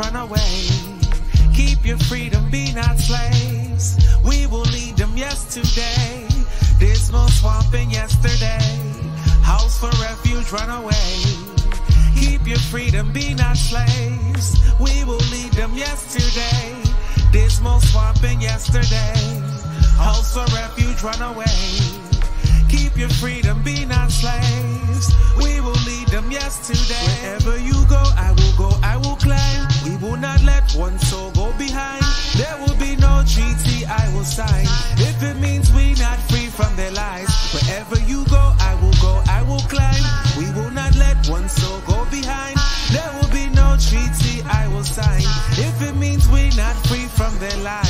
run away. Keep your freedom, be not slaves. We will lead them yesterday. Dismal swamping yesterday. House for refuge, run away. Keep your freedom, be not slaves. We will lead them yesterday. Dismal swamping yesterday. House for refuge, run away. Keep your freedom, be not slaves. We will lead them yesterday. Wherever you go, I will go, I will climb. We will not let one soul go behind. There will be no treaty I will sign. If it means we not free from their lies. Wherever you go, I will go, I will climb. We will not let one soul go behind. There will be no treaty I will sign. If it means we not free from their lives.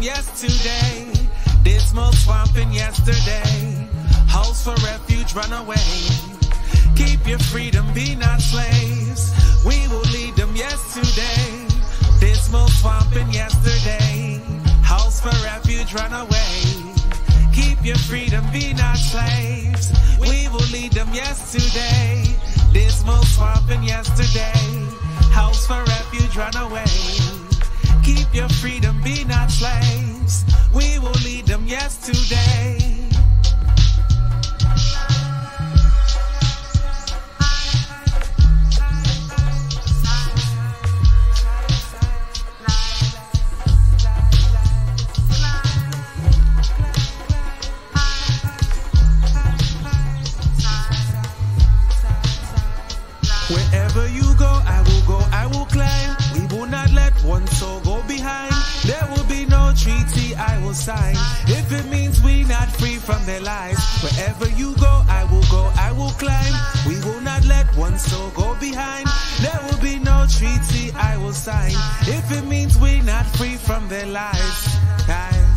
Them yesterday. Month swamping yesterday, house for refuge, run away. Keep your freedom, be not slaves. We will lead them yesterday. Month swamping yesterday, house for refuge, run away. Keep your freedom, be not slaves. We will lead them yesterday. Most swamping yesterday. House for refuge, run away. Keep your freedom, be not slaves. We will lead them yesterday. Will sign. If it means we not free from their lives. Wherever you go, I will go, I will climb. We will not let one soul go behind. There will be no treaty I will sign. If it means we not free from their. Guys.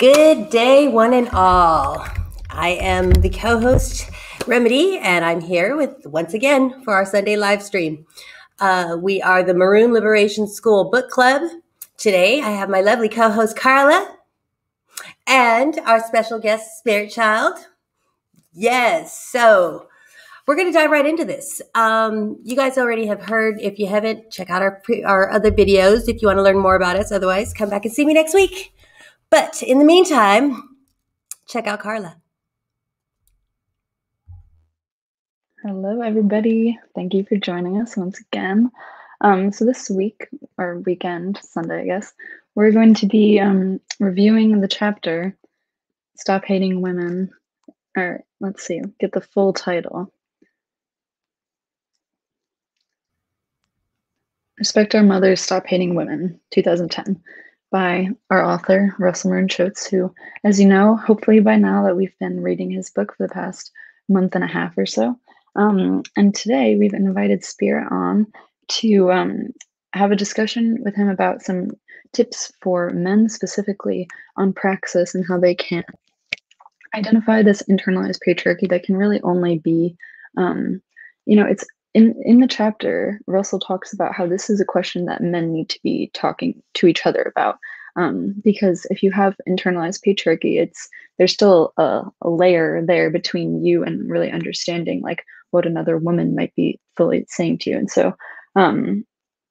Good day, one and all. I am the co host, Remedy, and I'm here with once again for our Sunday live stream. Uh, we are the Maroon Liberation School Book Club. Today, I have my lovely co host, Carla, and our special guest, Spirit Child. Yes, so we're going to dive right into this. Um, you guys already have heard. If you haven't, check out our our other videos if you want to learn more about us. Otherwise, come back and see me next week. But in the meantime, check out Carla. Hello, everybody. Thank you for joining us once again. Um, so this week or weekend, Sunday, I guess, we're going to be um, reviewing the chapter "Stop Hating Women." Or let's see, get the full title. Respect Our Mothers, Stop Hating Women, 2010, by our author, Russell Maroon Shoatz, who, as you know, hopefully by now that we've been reading his book for the past month and a half or so. Um, and today we've invited Spirit on to um, have a discussion with him about some tips for men specifically on praxis and how they can identify this internalized patriarchy that can really only be um, you know it's in in the chapter, Russell talks about how this is a question that men need to be talking to each other about. Um, because if you have internalized patriarchy, it's there's still a, a, layer there between you and really understanding like what another woman might be fully saying to you. And so um,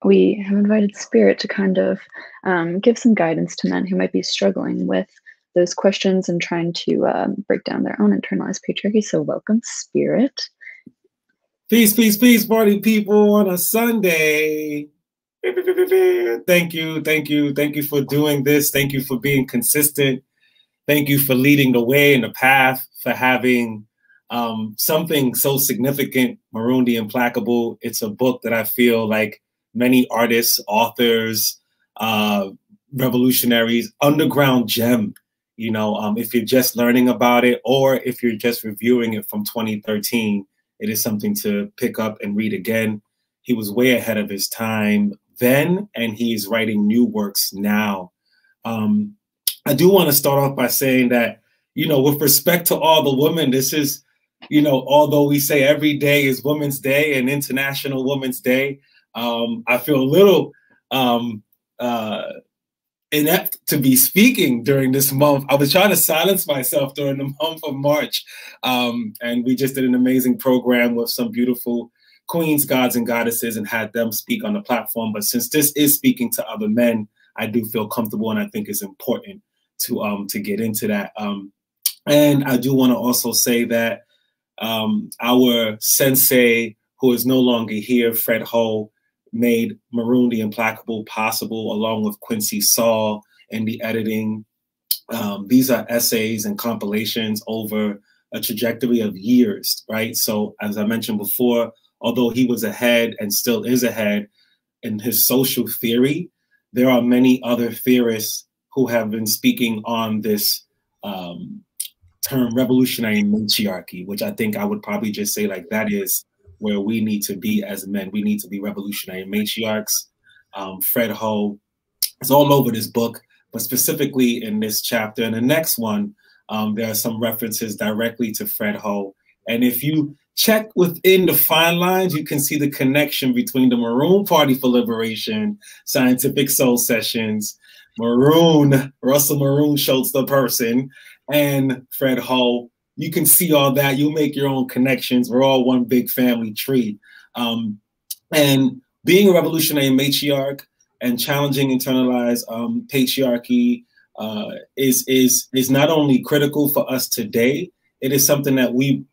we have invited Spirit to kind of um, give some guidance to men who might be struggling with those questions and trying to uh, break down their own internalized patriarchy. So welcome, Spirit. Peace, peace, peace, party people on a Sunday. Thank you, thank you, thank you for doing this. Thank you for being consistent. Thank you for leading the way in the path, for having um, something so significant, Maroon the Implacable. It's a book that I feel like many artists, authors, uh, revolutionaries, underground gem. You know, um, if you're just learning about it or if you're just reviewing it from 2013, it is something to pick up and read again. He was way ahead of his time then, and he's writing new works now. Um, I do want to start off by saying that, you know, with respect to all the women, this is, you know, although we say every day is Women's Day and International Women's Day, um, I feel a little um, uh, inept to be speaking during this month. I was trying to silence myself during the month of March. Um, and we just did an amazing program with some beautiful queens, gods, and goddesses and had them speak on the platform. But since this is speaking to other men, I do feel comfortable and I think it's important to um, to get into that. Um, and I do want to also say that um, our sensei, who is no longer here, Fred Ho, made Maroon the Implacable possible, along with Quincy Saul and the editing. Um, these are essays and compilations over a trajectory of years, right? So, as I mentioned before, although he was ahead and still is ahead in his social theory, there are many other theorists who have been speaking on this um, term revolutionary matriarchy, which I think I would probably just say like that is where we need to be as men. We need to be revolutionary matriarchs. Um, Fred Ho is all over this book, but specifically in this chapter and the next one, um, there are some references directly to Fred Ho. And if you check within the fine lines, you can see the connection between the Maroon Party for Liberation, Scientific Soul Sessions, Maroon, Russell Maroon Shoatz, the person, and Fred Ho you can see all that. You'll make your own connections. We're all one big family tree. Um, and being a revolutionary matriarch and challenging internalized um, patriarchy uh, is is is not only critical for us today. It is something that we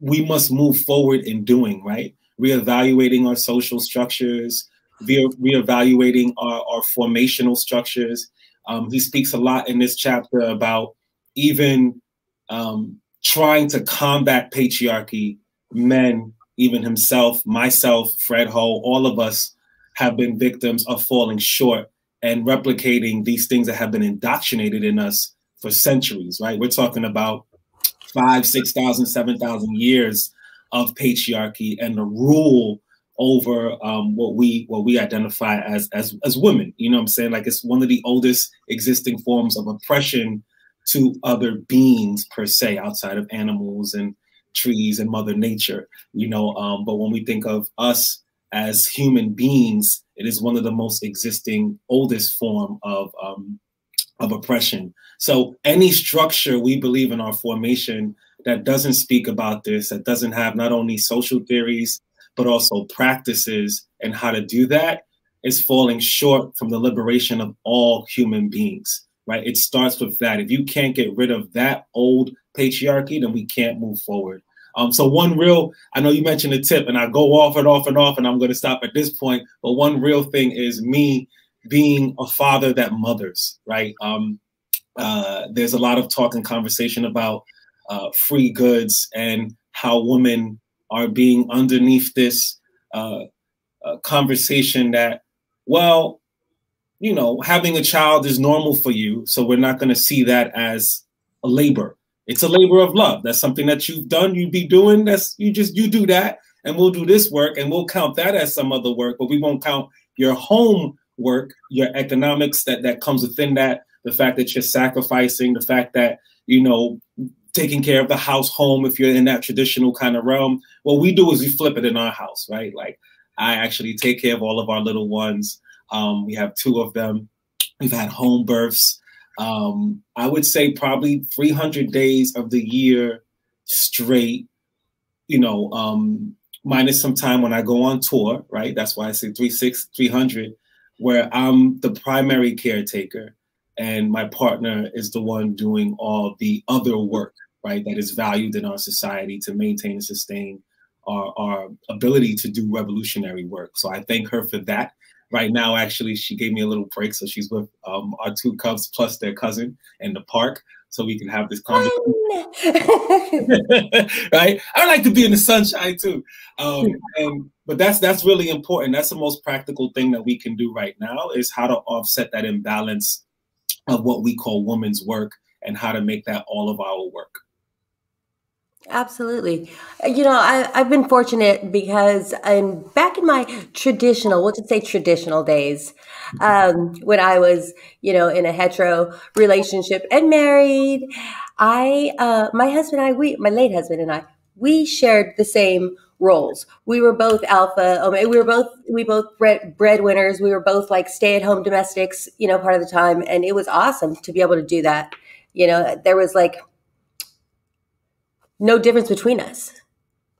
we must move forward in doing. Right, reevaluating our social structures, re reevaluating our, our formational structures. Um, he speaks a lot in this chapter about even um, trying to combat patriarchy, men, even himself, myself, Fred Ho, all of us have been victims of falling short and replicating these things that have been indoctrinated in us for centuries, right? We're talking about five, 6,000, 7,000 years of patriarchy and the rule over um, what we what we identify as as as women. You know what I'm saying? Like it's one of the oldest existing forms of oppression to other beings per se outside of animals and trees and mother nature you know um, but when we think of us as human beings it is one of the most existing oldest form of um, of oppression. So any structure we believe in our formation that doesn't speak about this, that doesn't have not only social theories, but also practices and how to do that is falling short from the liberation of all human beings, right? It starts with that. If you can't get rid of that old patriarchy, then we can't move forward. Um, so one real, I know you mentioned a tip, and I go off and off and off, and I'm going to stop at this point. But one real thing is me being a father that mothers, right? Um, uh, there's a lot of talk and conversation about uh, free goods and how women are being underneath this uh, uh conversation that, well, you know, having a child is normal for you, so we're not going to see that as a labor it's a labor of love. That's something that you've done, You'd be doing. That's you just you do that, and we'll do this work, and we'll count that as some other work, but we won't count your home work, your economics that that comes within that, the fact that you're sacrificing, the fact that you know taking care of the house home if you're in that traditional kind of realm. What we do is we flip it in our house, right? Like I actually take care of all of our little ones. Um, we have two of them. We've had home births um, I would say probably 300 days of the year straight, you know, um, minus some time when I go on tour, right? That's why I say 36, 300, where I'm the primary caretaker and my partner is the one doing all the other work, right? That is valued in our society to maintain and sustain our, our ability to do revolutionary work. So I thank her for that right now, actually, she gave me a little break. So she's with um, our two cubs plus their cousin in the park. So we can have this conversation. right? I like to be in the sunshine too. Um, and but that's that's really important. That's the most practical thing that we can do right now is how to offset that imbalance of what we call women's work and how to make that all of our work. Absolutely. You know, I, I've been fortunate because I'm back in my traditional, we'll just say traditional days, um, when I was, you know, in a hetero relationship and married. I, uh, my husband and I, we, my late husband and I, we shared the same roles. We were both alpha. We were both we both bread breadwinners. We were both like stay at home domestics, you know, part of the time, and it was awesome to be able to do that. You know, there was like no difference between us,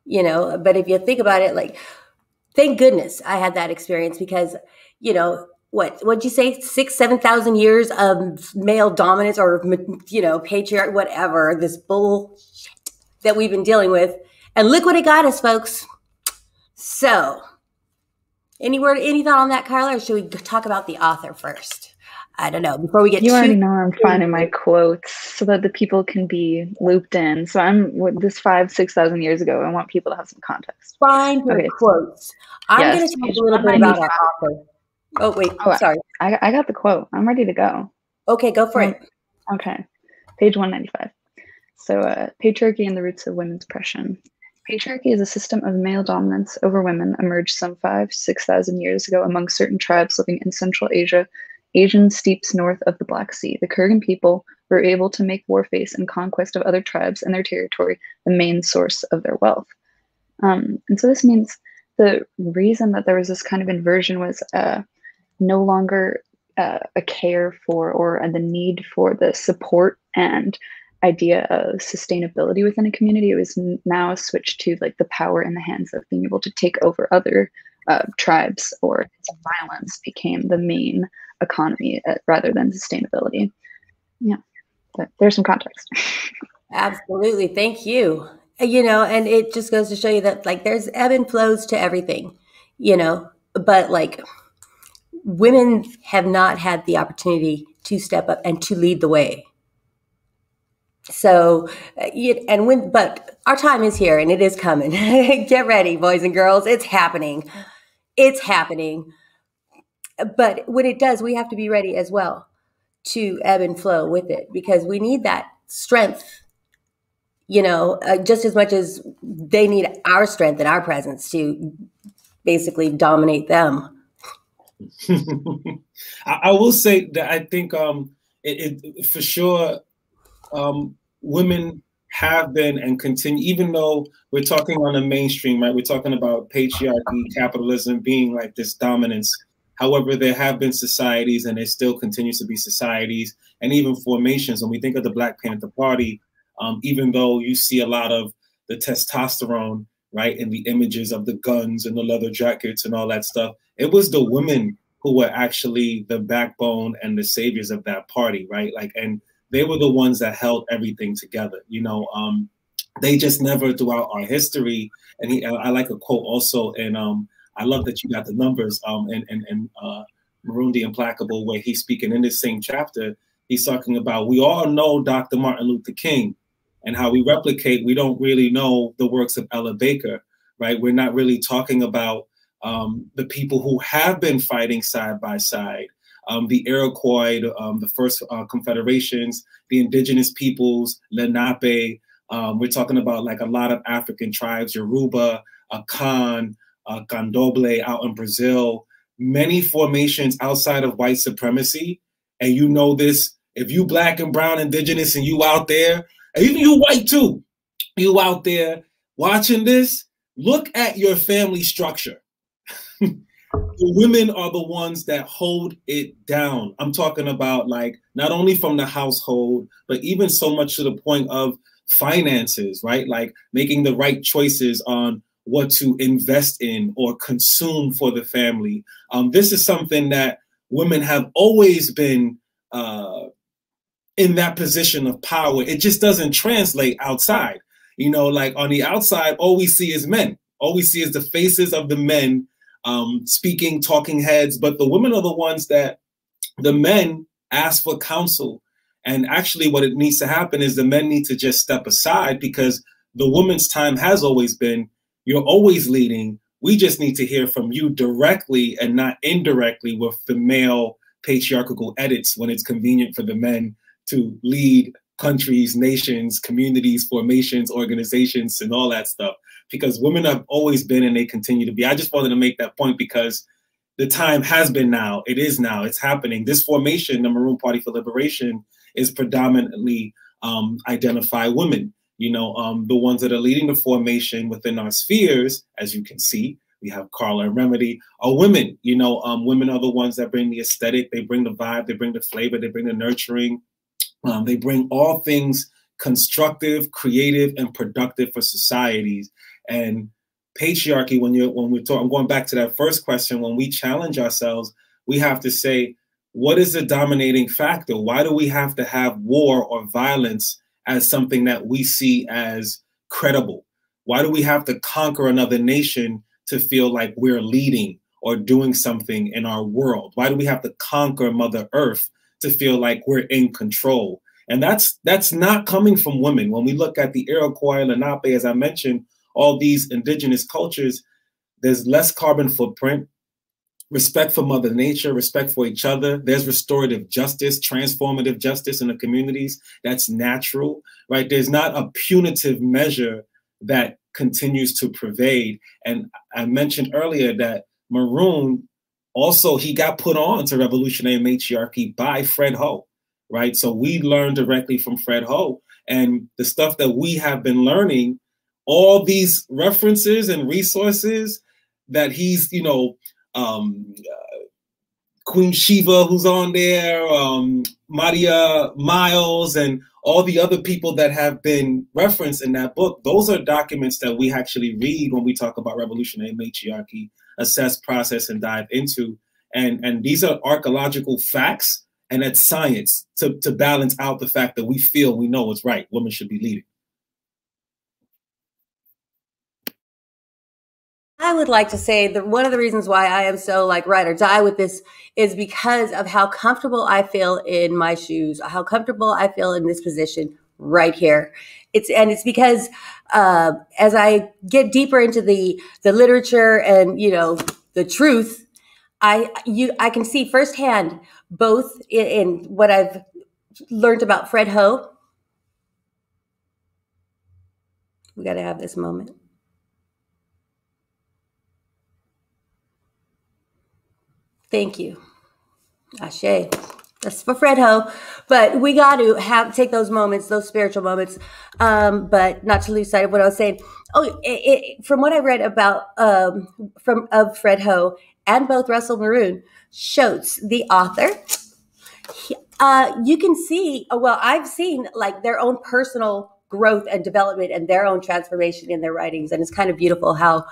you know. But if you think about it, like, thank goodness I had that experience because, you know, what what'd you say? Six seven thousand years of male dominance or you know patriarch whatever this bull that we've been dealing with. And look what it got us folks. So any word any thought on that carla or should we talk about the author first I don't know. Before we get you already know I'm finding my quotes so that the people can be looped in. So I'm with this five six thousand years ago. I want people to have some context. Find your okay. quotes. I'm yes. going to talk a little bit about our author. Oh wait, oh, sorry. I, I got the quote. I'm ready to go. Okay, go for um, it. Okay, page one ninety five. So uh, patriarchy and the roots of women's oppression. Patriarchy is a system of male dominance over women emerged some five, six thousand years ago among certain tribes living in Central Asia Asian steppes north of the Black Sea, the Kurgan people were able to make warface and conquest of other tribes and their territory the main source of their wealth. Um, and so this means the reason that there was this kind of inversion was uh, no longer uh, a care for or uh, the need for the support and idea of sustainability within a community. It was now switched to like the power in the hands of being able to take over other uh, tribes or violence became the main economy uh, rather than sustainability. Yeah, but there's some context. Absolutely. Thank you. Uh, you know, and it just goes to show you that like there's ebb and flows to everything, you know, but like women have not had the opportunity to step up and to lead the way. So, uh, and when, but our time is here and it is coming. Get ready, boys and girls. It's happening. It's happening but when it does, we have to be ready as well to ebb and flow with it because we need that strength, you know, uh, just as much as they need our strength and our presence to basically dominate them. I, I, will say that I think um, it, it, for sure um, women have been and continue, even though we're talking on the mainstream, right? We're talking about patriarchy, capitalism being like this dominance However, there have been societies, and there still continues to be societies, and even formations. When we think of the Black Panther Party, Um, even though you see a lot of the testosterone, right, in the images of the guns and the leather jackets and all that stuff, it was the women who were actually the backbone and the saviors of that party, right? Like, and they were the ones that held everything together. You know, um, they just never throughout our history. And he, I like a quote also, and um, I love that you got the numbers. Um, and and and uh, Maroon the Implacable, where he's speaking in this same chapter, he's talking about we all know Dr. Martin Luther King, and how we replicate. We don't really know the works of Ella Baker, right? We're not really talking about um, the people who have been fighting side by side, um, the Iroquois, um, the first uh, confederations, the indigenous peoples, Lenape. Um, we're talking about like a lot of African tribes, Yoruba, Akan, uh, out in Brazil, many formations outside of white supremacy. And you know this, if you black and brown indigenous and you out there, and even you white too, you out there watching this, look at your family structure the women are the ones that hold it down. I'm talking about like not only from the household, but even so much to the point of finances, right? Like making the right choices on what to invest in or consume for the family. Um, this is something that women have always been uh, in that position of power. It just doesn't translate outside. You know, like on the outside, all we see is men. All we see is the faces of the men um, speaking, talking heads, but the women are the ones that the men ask for counsel. And actually, what it needs to happen is the men need to just step aside because the woman's time has always been you're always leading. We just need to hear from you directly and not indirectly with the male patriarchal edits when it's convenient for the men to lead countries, nations, communities, formations, organizations, and all that stuff because women have always been and they continue to be. I just wanted to make that point because the time has been now. It is now. It's happening. This formation, the Maroon Party for Liberation, is predominantly um, identify women. You know, um, the ones that are leading the formation within our spheres, as you can see, we have Carla and Remedy, are women. You know, um, women are the ones that bring the aesthetic, they bring the vibe, they bring the flavor, they bring the nurturing, um, they bring all things constructive, creative, and productive for societies. And patriarchy, when you're when we're talking, I'm going back to that first question. When we challenge ourselves, we have to say, what is the dominating factor? Why do we have to have war or violence as something that we see as credible? Why do we have to conquer another nation to feel like we're leading or doing something in our world? Why do we have to conquer Mother Earth to feel like we're in control? And that's that's not coming from women. When we look at the Iroquois, Lenape, as I mentioned, all these indigenous cultures, there's less carbon footprint, respect for Mother Nature, respect for each other. There's restorative justice, transformative justice in the communities. That's natural, right? There's not a punitive measure that continues to pervade. And I mentioned earlier that Maroon also he got put on to revolutionary matriarchy by Fred Ho, right? So we learned directly from Fred Ho, and the stuff that we have been learning all these references and resources that he's, you know, um, uh, Queen Shiva, who's on there, um, Maria Miles, and all the other people that have been referenced in that book. Those are documents that we actually read when we talk about revolutionary matriarchy, assess, process, and dive into. And, and these are archaeological facts, and that's science to, to balance out the fact that we feel we know it's right. Women should be leading. I would like to say that one of the reasons why I am so like ride or die with this is because of how comfortable I feel in my shoes, how comfortable I feel in this position right here. It's and it's because uh, as I get deeper into the the literature and you know the truth, I you I can see firsthand both in, in what I've learned about Fred Ho. We got to have this moment. Thank you. Ashe. That's for Fred Ho. But we got to have take those moments, those spiritual moments, um, but not to lose sight of what I was saying. Oh, it, it, from what I read about um, from of Fred Ho and both Russell Maroon, Shoatz, the author, he, uh, you can see. Well, I've seen like their own personal growth and development and their own transformation in their writings. And it's kind of beautiful how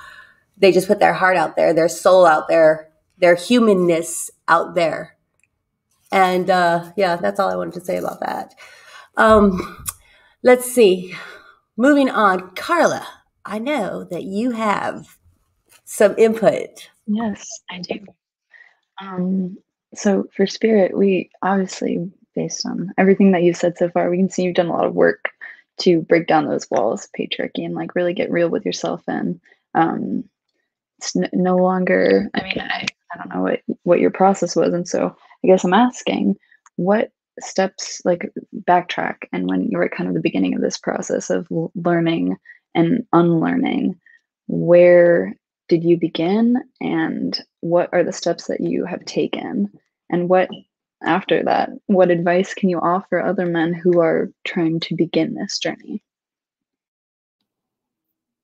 they just put their heart out there, their soul out there, their humanness out there. And uh, yeah, that's all I wanted to say about that. Um, let's see. Moving on, Carla, I know that you have some input. Yes, I do. Um, so for spirit, we obviously, based on everything that you've said so far, we can see you've done a lot of work to break down those walls, patriarchy, and like really get real with yourself. And um, it's n- no longer. I mean, I, I don't know what what your process was, and so I guess I'm asking, what steps like backtrack and when you were kind of the beginning of this process of learning and unlearning where did you begin and what are the steps that you have taken? And what after that what advice can you offer other men who are trying to begin this journey?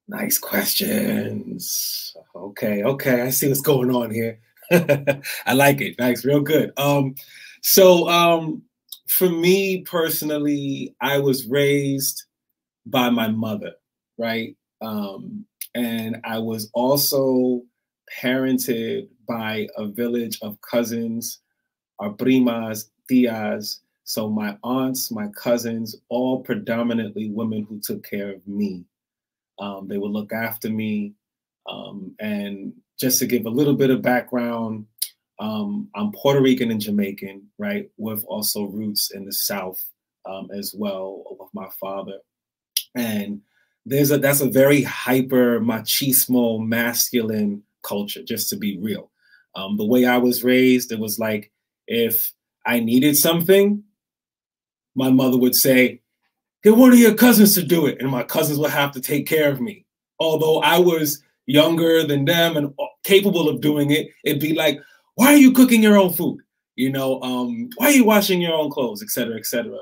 Nice questions. Okay okay i see what's going on here i like it nice real good um so um for me personally i was raised by my mother right um and I was also parented by a village of cousins, our primas, tias. So my aunts, my cousins, all predominantly women who took care of me. Um, they would look after me. Um, and just to give a little bit of background, um, I'm Puerto Rican and Jamaican, right, with also roots in the South um, as well with my father. And there's a that's a very hyper machismo masculine culture just to be real. Um, the way i was raised it was like if i needed something my mother would say get one of your cousins to do it. And my cousins would have to take care of me. Although i was younger than them and capable of doing it it'd be like why are you cooking your own food you know um, why are you washing your own clothes etc etc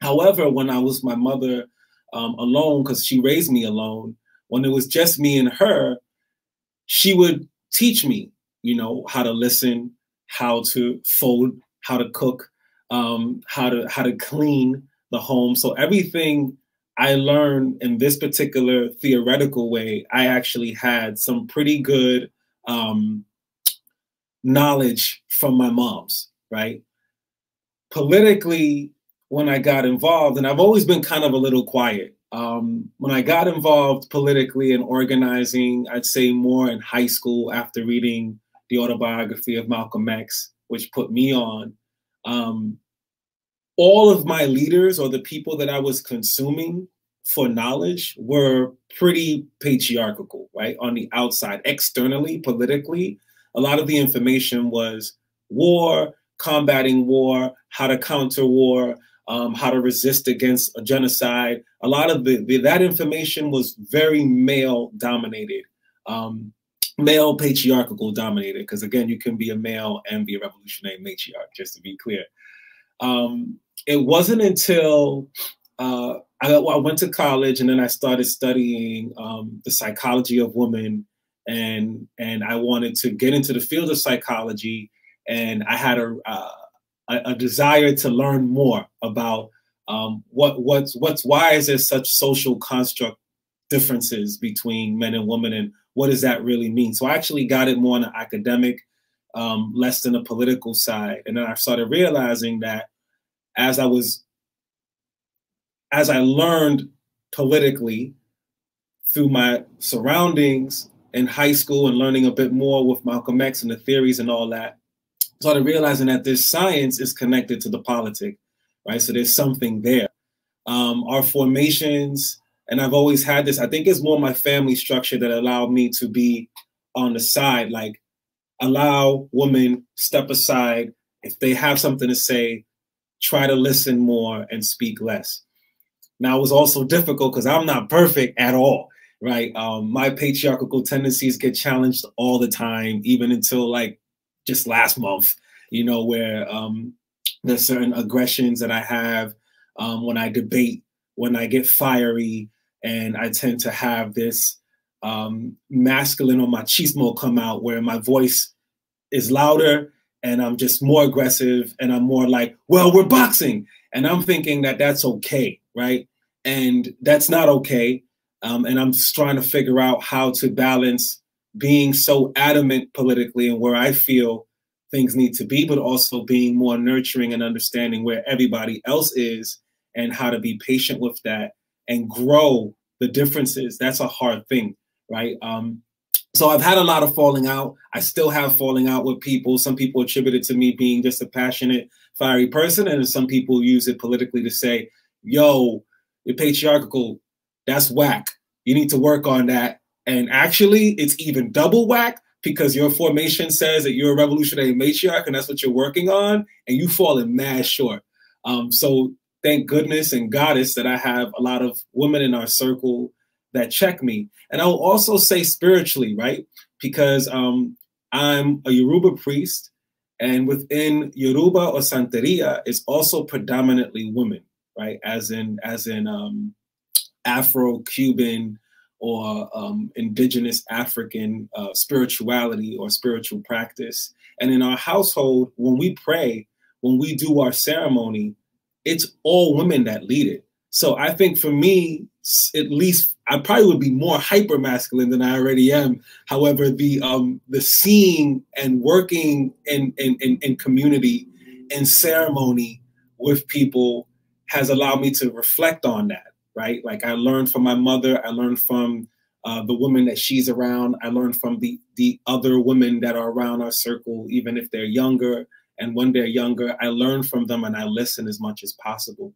however when i was my mother um, alone because she raised me alone. When it was just me and her, she would teach me, you know, how to listen, how to fold, how to cook, um, how to how to clean the home. So everything I learned in this particular theoretical way, I actually had some pretty good um, knowledge from my mom's, right? Politically, when I got involved, and I've always been kind of a little quiet. Um, when I got involved politically and organizing, I'd say more in high school after reading the autobiography of Malcolm X, which put me on. Um, all of my leaders or the people that I was consuming for knowledge were pretty patriarchal, right? On the outside, externally, politically, a lot of the information was war, combating war, how to counter war, um, how to resist against a genocide. A lot of the, the that information was very male dominated, um, male patriarchal dominated. Because again, you can be a male and be a revolutionary matriarch. Just to be clear, um, it wasn't until uh, I, I, went to college and then I started studying um, the psychology of women, and and I wanted to get into the field of psychology, and I had a uh, a, a desire to learn more about um, what what's what's why is there such social construct differences between men and women and what does that really mean? So i actually got it more on the academic um, less than the political side and then i started realizing that as i was as i learned politically through my surroundings in high school and learning a bit more with malcolm x and the theories and all that started realizing that this science is connected to the politic, right? So there's something there. Um, our formations, and I've always had this, I think it's more my family structure that allowed me to be on the side, like allow women step aside. If they have something to say, try to listen more and speak less. Now it was also difficult because I'm not perfect at all, right? Um, my patriarchal tendencies get challenged all the time, even until like just last month, you know, where um, there's certain aggressions that I have um, when I debate, when I get fiery, and I tend to have this um, masculine or machismo come out where my voice is louder and I'm just more aggressive and I'm more like, well, we're boxing. And I'm thinking that that's okay, right? and that's not okay. Um, and I'm just trying to figure out how to balance being so adamant politically and where I feel things need to be, but also being more nurturing and understanding where everybody else is and how to be patient with that and grow the differences. That's a hard thing, right? Um, so I've had a lot of falling out. I still have falling out with people. Some people attribute it to me being just a passionate, fiery person, and some people use it politically to say, "Yo, you're patriarchal. That's whack. You need to work on that." And actually, it's even double whack because your formation says that you're a revolutionary matriarch and that's what you're working on, and you fall in mad short. Um, so thank goodness and goddess that I have a lot of women in our circle that check me. And I will also say spiritually, right? Because um, I'm a Yoruba priest, and within Yoruba or Santeria is also predominantly women, right? As in, as in um, Afro-Cuban or um, indigenous African uh, spirituality or spiritual practice. And in our household, when we pray, when we do our ceremony, it's all women that lead it. So I think for me, at least I probably would be more hyper masculine than I already am. However, the um the seeing and working in in, in, in community and ceremony with people has allowed me to reflect on that, right? Like I learned from my mother, I learned from uh, the women that she's around, I learned from the the other women that are around our circle, even if they're younger. And when they're younger, I learn from them and I listen as much as possible.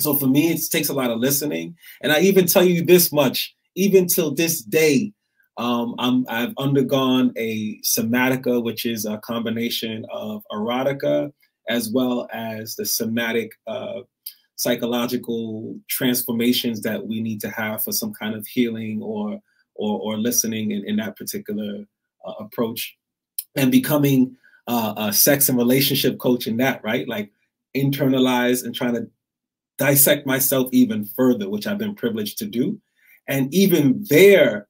So for me, it takes a lot of listening. And I even tell you this much, even till this day, um, I'm, I've undergone a somatica, which is a combination of erotica as well as the somatic uh, psychological transformations that we need to have for some kind of healing or or, or listening in, in that particular uh, approach and becoming uh, a sex and relationship coach in that right like internalize and trying to dissect myself even further, which I've been privileged to do. And even there,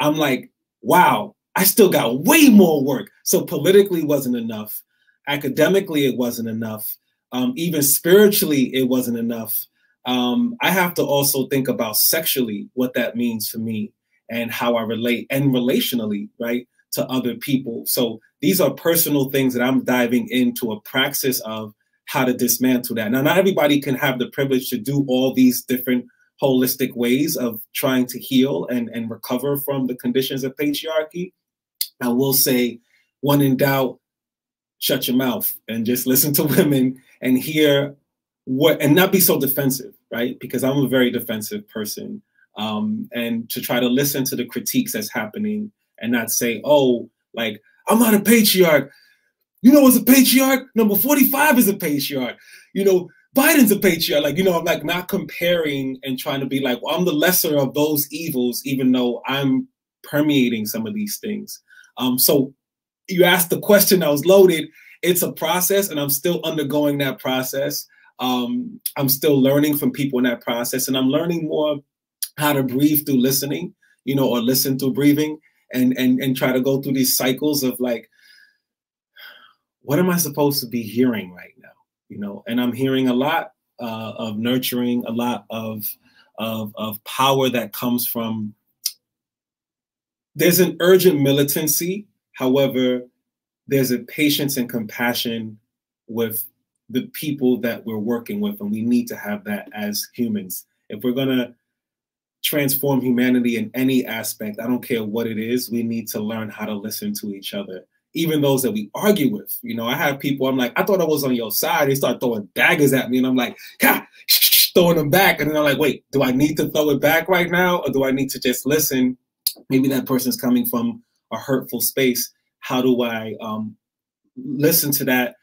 I'm like, wow, I still got way more work. So politically wasn't enough. Academically, it wasn't enough. Um, even spiritually, it wasn't enough. Um, I have to also think about sexually what that means for me and how I relate and relationally, right, to other people. So these are personal things that I'm diving into a praxis of how to dismantle that. Now, not everybody can have the privilege to do all these different holistic ways of trying to heal and, and recover from the conditions of patriarchy. I will say, when in doubt, shut your mouth and just listen to women and hear what, and not be so defensive, right? Because I'm a very defensive person. Um, and to try to listen to the critiques that's happening and not say, oh, like, I'm not a patriarch. You know, as a patriarch, number 45 is a patriarch. You know, Biden's a patriarch. Like, you know, I'm like not comparing and trying to be like, well, I'm the lesser of those evils, even though I'm permeating some of these things. Um, so you asked the question that was loaded. It's a process, and I'm still undergoing that process. Um, I'm still learning from people in that process, and I'm learning more how to breathe through listening, you know, or listen through breathing, and and and try to go through these cycles of like what am I supposed to be hearing right now? You know, and I'm hearing a lot uh, of nurturing, a lot of, of of power that comes from. There's an urgent militancy, however, there's a patience and compassion with the people that we're working with, and we need to have that as humans. If we're gonna transform humanity in any aspect, I don't care what it is, we need to learn how to listen to each other even those that we argue with. You know, I have people, I'm like, I thought I was on your side. They start throwing daggers at me, and I'm like, ha, throwing them back. And then I'm like, wait, do I need to throw it back right now? Or do I need to just listen? Maybe that person's coming from a hurtful space. How do I um, listen to that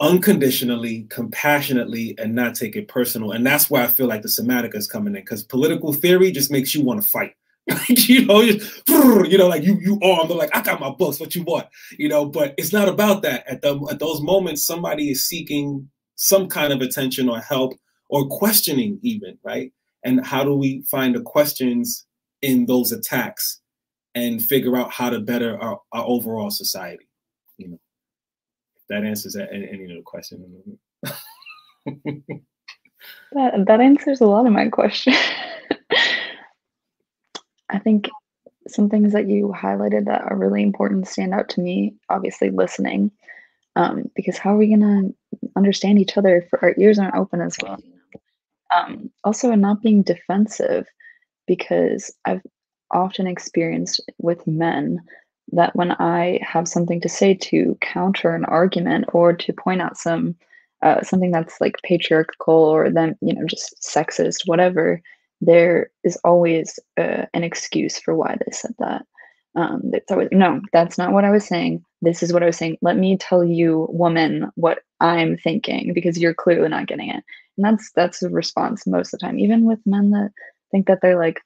unconditionally, compassionately, and not take it personal? And that's why I feel like the somatica is coming in because political theory just makes you want to fight you know, you know, like you you armed, like I got my books, what you want, you know, but it's not about that. At the at those moments, somebody is seeking some kind of attention or help or questioning, even, right? And how do we find the questions in those attacks and figure out how to better our, our overall society? You know, that answers any, any of the question. That that answers a lot of my question. I think some things that you highlighted that are really important stand out to me. Obviously, listening, um, because how are we gonna understand each other if our ears aren't open as well? Um, also, not being defensive, because I've often experienced with men that when I have something to say to counter an argument or to point out some uh, something that's like patriarchal or then you know just sexist, whatever, there is always uh, an excuse for why they said that. Um, it's always no, that's not what I was saying. This is what I was saying. Let me tell you, woman, what I'm thinking because you're clearly not getting it. And that's that's a response most of the time, even with men that think that they're like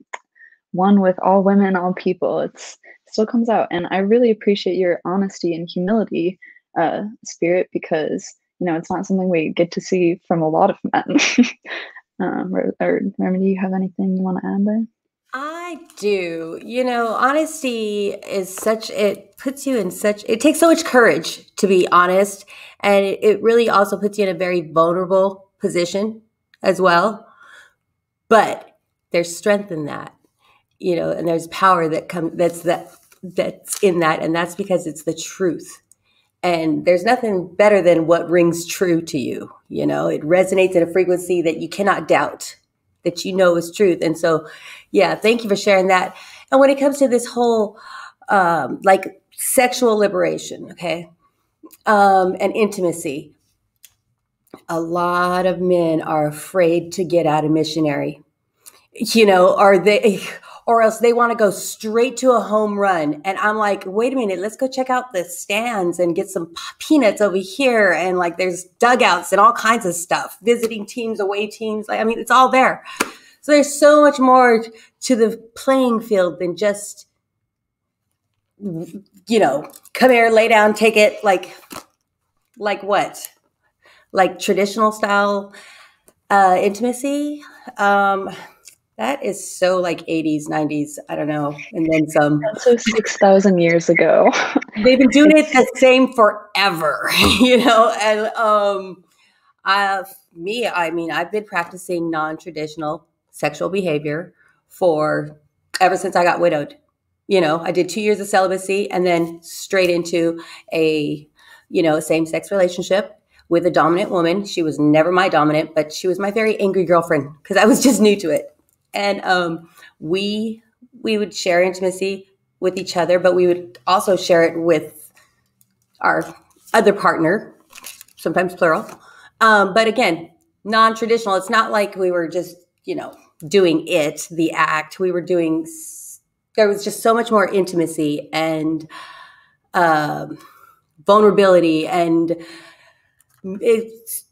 one with all women, all people. It's it still comes out, and I really appreciate your honesty and humility, uh, spirit, because you know it's not something we get to see from a lot of men. um, or, or Remy, do you have anything you want to add there? I do. You know, honesty is such, it puts you in such, it takes so much courage to be honest. And it, it really also puts you in a very vulnerable position as well. But there's strength in that, you know, and there's power that comes, that's that, that's in that. And that's because it's the truth. And there's nothing better than what rings true to you. You know, it resonates at a frequency that you cannot doubt that you know is truth. And so, yeah, thank you for sharing that. And when it comes to this whole um, like sexual liberation, okay, um, and intimacy, a lot of men are afraid to get out of missionary. You know, are they? Or else they want to go straight to a home run. And I'm like, wait a minute, let's go check out the stands and get some peanuts over here. And like, there's dugouts and all kinds of stuff, visiting teams, away teams. Like, I mean, it's all there. So there's so much more to the playing field than just, you know, come here, lay down, take it. Like, like what? Like traditional style uh, intimacy. Um, that is so like 80s, 90s, I don't know, and then some. So 6,000 years ago. They've been doing it the same forever, you know? And um, I, me, I mean, I've been practicing non traditional sexual behavior for ever since I got widowed. You know, I did two years of celibacy and then straight into a, you know, same sex relationship with a dominant woman. She was never my dominant, but she was my very angry girlfriend because I was just new to it and um, we we would share intimacy with each other, but we would also share it with our other partner, sometimes plural. Um, but again, non-traditional. It's not like we were just you know doing it, the act. We were doing. There was just so much more intimacy and um, vulnerability, and it's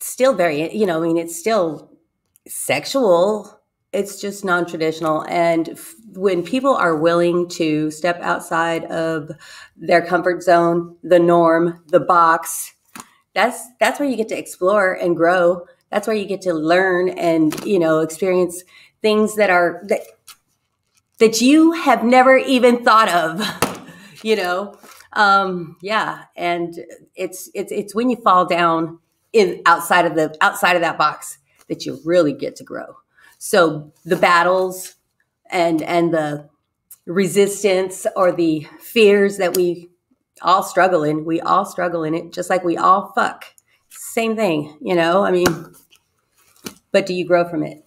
still very you know. I mean, it's still sexual it's just non-traditional. And f- when people are willing to step outside of their comfort zone the norm the box that's that's where you get to explore and grow. That's where you get to learn and you know experience things that are that that you have never even thought of you know? Um yeah. And it's it's it's when you fall down in outside of the outside of that box that you really get to grow. So the battles and and the resistance or the fears that we all struggle in, we all struggle in it, just like we all fuck. Same thing, you know? I mean, but do you grow from it?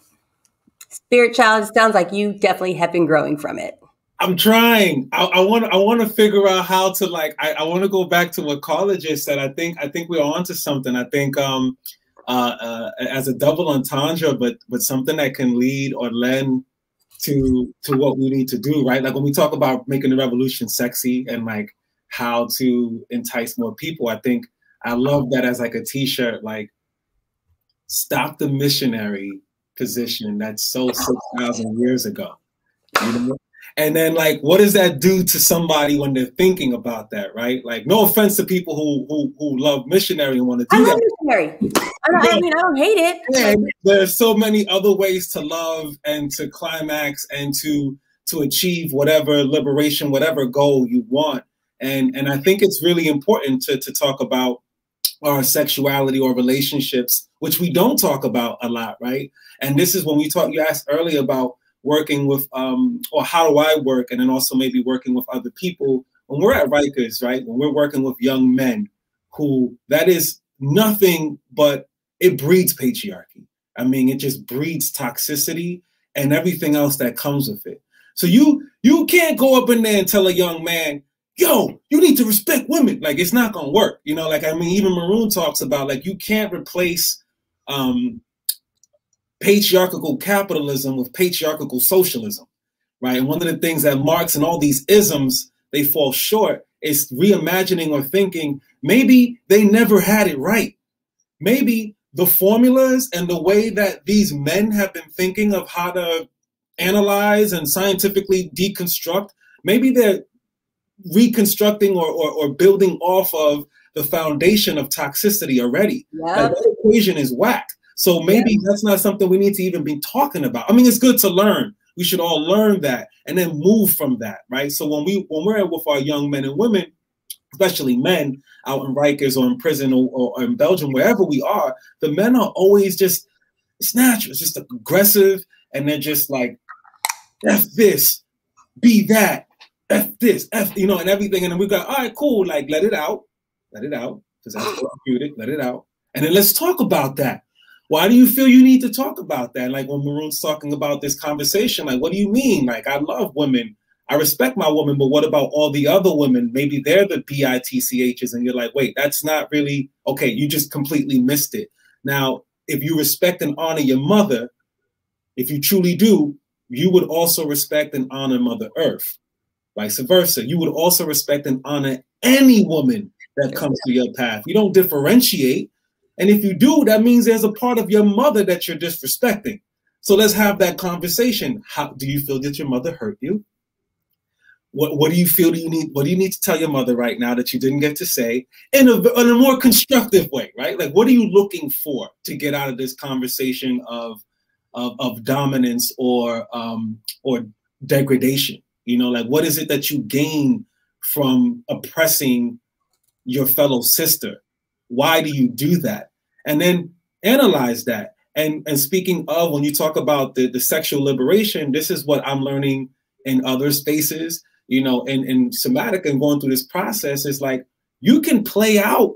Spirit child, it sounds like you definitely have been growing from it. I'm trying. I want. I want to figure out how to like. I, I want to go back to what college just said. I think. I think we're onto something. I think. Um, uh, uh, as a double entendre, but but something that can lead or lend to to what we need to do, right? Like when we talk about making the revolution sexy and like how to entice more people, I think I love that as like a T-shirt, like stop the missionary position that's so six thousand years ago. You know? And then like, what does that do to somebody when they're thinking about that, right? Like, no offense to people who who, who love missionary and want to do I that. missionary. I, don't, I mean, I don't hate it. And there's so many other ways to love and to climax and to to achieve whatever liberation, whatever goal you want. And and I think it's really important to to talk about our sexuality or relationships, which we don't talk about a lot, right? And this is when we talk, you asked earlier about working with, um, or how do I work? And then also maybe working with other people. When we're at Rikers, right? When we're working with young men who that is nothing but it breeds patriarchy. I mean, it just breeds toxicity and everything else that comes with it. So you you can't go up in there and tell a young man, yo, you need to respect women. Like it's not gonna work. You know, like I mean, even Maroon talks about like you can't replace um patriarchal capitalism with patriarchal socialism. Right. And one of the things that Marx and all these isms they fall short is reimagining or thinking maybe they never had it right. Maybe the formulas and the way that these men have been thinking of how to analyze and scientifically deconstruct, maybe they're reconstructing or, or, or building off of the foundation of toxicity already. Yep. Like that equation is whack. So maybe yep. that's not something we need to even be talking about. I mean, it's good to learn. We should all learn that and then move from that, right? So when we when we're with our young men and women, especially men out in Rikers or in prison or, or in Belgium, wherever we are, the men are always just it's natural, it's just aggressive, and they're just like F this, be that, F this, F, you know, and everything. And then we go, all right, cool, like let it out, let it out, because that's therapeutic, let it out. And then let's talk about that. Why do you feel you need to talk about that? Like when Maroon's talking about this conversation, like, what do you mean? Like, I love women. I respect my woman, but what about all the other women? Maybe they're the BITCHs, and you're like, wait, that's not really okay. You just completely missed it. Now, if you respect and honor your mother, if you truly do, you would also respect and honor Mother Earth. Vice versa. You would also respect and honor any woman that comes to your path. You don't differentiate. And if you do, that means there's a part of your mother that you're disrespecting. So let's have that conversation. How do you feel that your mother hurt you? What, what do you feel do you need? What do you need to tell your mother right now that you didn't get to say in a, in a more constructive way, right? Like, what are you looking for to get out of this conversation of of, of dominance or um, or degradation? You know, like what is it that you gain from oppressing your fellow sister? Why do you do that? And then analyze that. And and speaking of when you talk about the, the sexual liberation, this is what I'm learning in other spaces, you know, in, in somatic and going through this process is like you can play out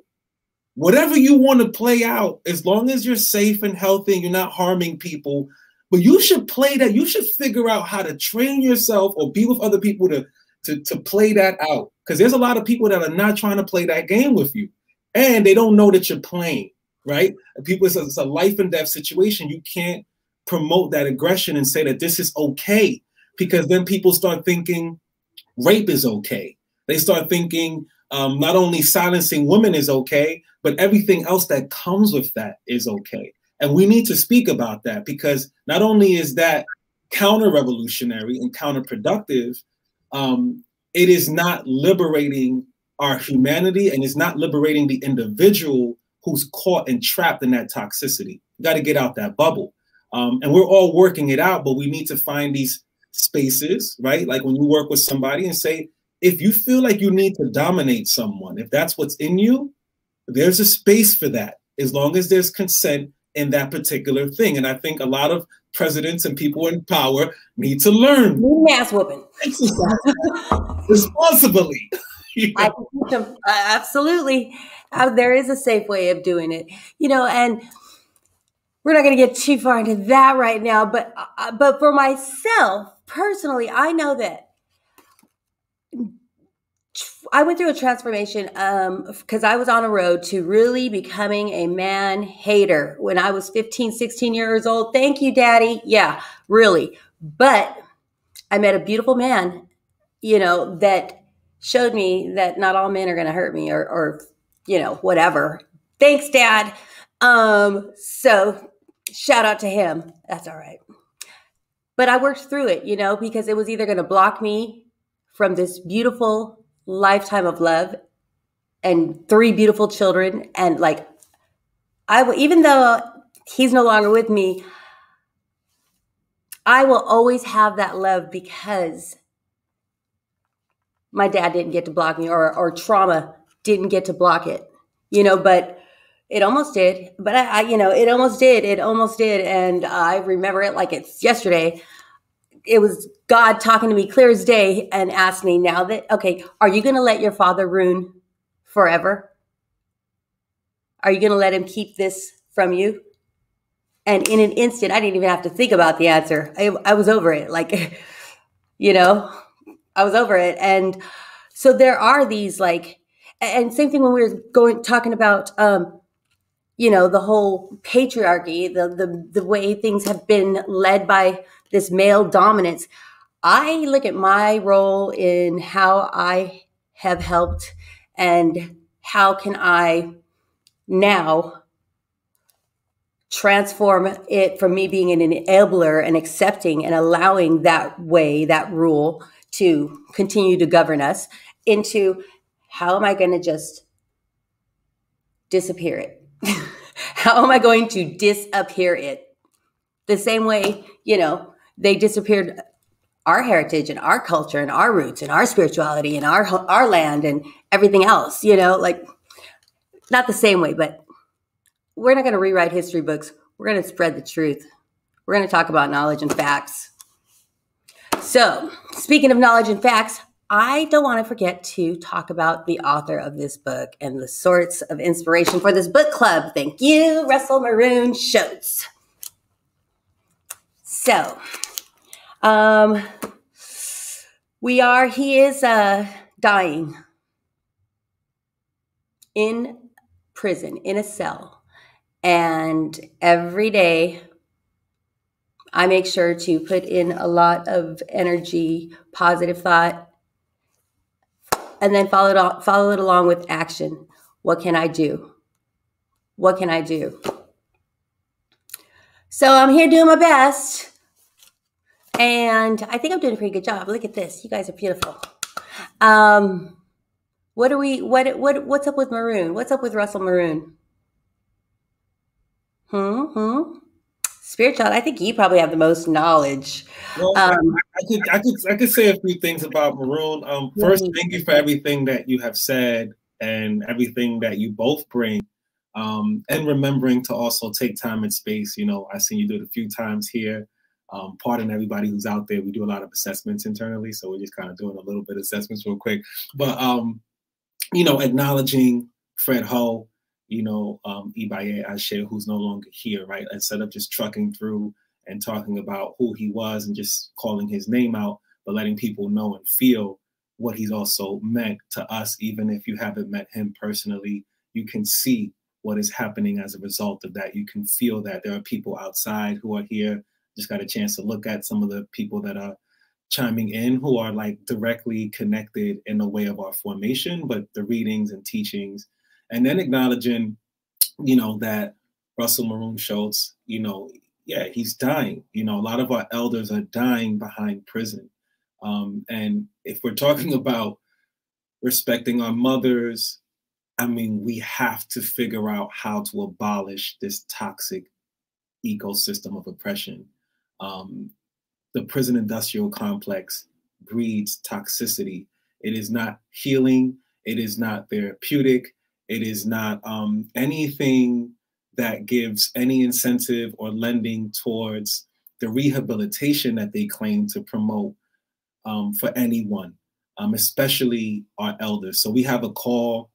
whatever you want to play out, as long as you're safe and healthy and you're not harming people. But you should play that. You should figure out how to train yourself or be with other people to to, to play that out. Because there's a lot of people that are not trying to play that game with you, and they don't know that you're playing. Right? People, it's a, it's a life and death situation. You can't promote that aggression and say that this is okay, because then people start thinking rape is okay. They start thinking um, not only silencing women is okay, but everything else that comes with that is okay. And we need to speak about that because not only is that counter revolutionary and counterproductive, um, it is not liberating our humanity and it's not liberating the individual who's caught and trapped in that toxicity. You got to get out that bubble. Um, and we're all working it out, but we need to find these spaces, right? Like when you work with somebody and say, if you feel like you need to dominate someone, if that's what's in you, there's a space for that as long as there's consent in that particular thing. And I think a lot of presidents and people in power need to learn. Ass whooping. responsibly. you know? Absolutely. Uh, there is a safe way of doing it, you know, and we're not going to get too far into that right now. But uh, but for myself personally, I know that I went through a transformation um because I was on a road to really becoming a man hater when I was 15, 16 years old. Thank you, daddy. Yeah, really. But I met a beautiful man, you know, that showed me that not all men are going to hurt me or or you know, whatever. Thanks, dad. Um so shout out to him. That's all right. But I worked through it, you know, because it was either going to block me from this beautiful lifetime of love and three beautiful children and like I will even though he's no longer with me I will always have that love because my dad didn't get to block me or or trauma didn't get to block it you know but It almost did, but I, I, you know, it almost did. It almost did, and I remember it like it's yesterday. It was God talking to me clear as day and asked me, "Now that okay, are you going to let your father ruin forever? Are you going to let him keep this from you?" And in an instant, I didn't even have to think about the answer. I, I was over it. Like, you know, I was over it. And so there are these like, and same thing when we were going talking about um, you know the whole patriarchy the the the way things have been led by this male dominance i look at my role in how i have helped and how can i now transform it from me being an enabler and accepting and allowing that way that rule to continue to govern us into how am i going to just disappear it How am I going to disappear it? The same way, you know, they disappeared our heritage and our culture and our roots and our spirituality and our our land and everything else, you know, like not the same way, but we're not going to rewrite history books. We're going to spread the truth. We're going to talk about knowledge and facts. So, speaking of knowledge and facts, I don't want to forget to talk about the author of this book and the sorts of inspiration for this book club. Thank you, Russell Maroon Shoatz. So, um, we are, he is uh, dying in prison, in a cell. And every day, I make sure to put in a lot of energy, positive thought, and then follow it, follow it along with action. What can I do? What can I do? So I'm here doing my best. And I think I'm doing a pretty good job. Look at this. You guys are beautiful. Um, what are we, what, what, what's up with Maroon? What's up with Russell Maroon? Hmm, hmm spiritual i think you probably have the most knowledge. Well, um, I, I, could i could i could say a few things about maroon. Um, first mm-hmm. thank you for everything that you have said and everything that you both bring. Um, and remembering to also take time and space. You know i've seen you do it a few times here. Um, pardon everybody who's out there. We do a lot of assessments internally so we're just kind of doing a little bit of assessments real quick. But um, you know acknowledging fred ho you know, um, Ibaye Ashe, who's no longer here, right? Instead of just trucking through and talking about who he was and just calling his name out, but letting people know and feel what he's also meant to us, even if you haven't met him personally, you can see what is happening as a result of that. You can feel that there are people outside who are here. Just got a chance to look at some of the people that are chiming in who are like directly connected in the way of our formation, but the readings and teachings and then acknowledging, you know, that Russell Maroon Shoatz, you know, yeah, he's dying. You know, a lot of our elders are dying behind prison. Um, and if we're talking about respecting our mothers, I mean, we have to figure out how to abolish this toxic ecosystem of oppression. Um, the prison industrial complex breeds toxicity. It is not healing. It is not therapeutic. It is not um, anything that gives any incentive or lending towards the rehabilitation that they claim to promote um, for anyone, um, especially our elders. So we have a call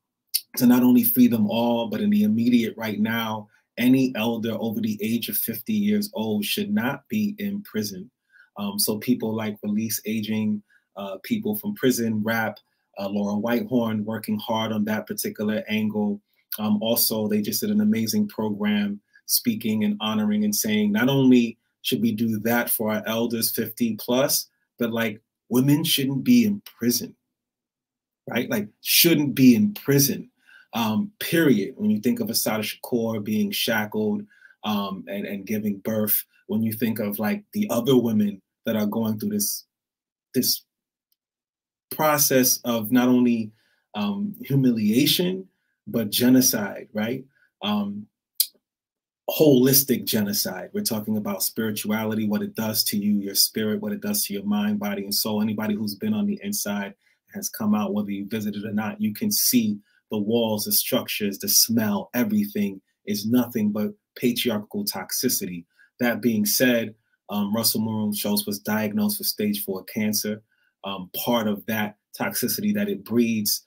to not only free them all, but in the immediate right now, any elder over the age of 50 years old should not be in prison. Um, so people like release aging, uh, people from prison, RAP, uh, Laura Whitehorn working hard on that particular angle. Um, also, they just did an amazing program speaking and honoring and saying not only should we do that for our elders 50 plus, but like women shouldn't be in prison, right? Like shouldn't be in prison, um, period. When you think of Assata Shakur being shackled um, and, and giving birth, when you think of like the other women that are going through this, this process of not only um, humiliation, but genocide, right? Um, holistic genocide. We're talking about spirituality, what it does to you, your spirit, what it does to your mind, body, and soul. Anybody who's been on the inside has come out, whether you visited or not, you can see the walls, the structures, the smell, everything is nothing but patriarchal toxicity. That being said, um, Russell Maroon Shoatz was diagnosed with stage four cancer. Um, part of that toxicity that it breeds,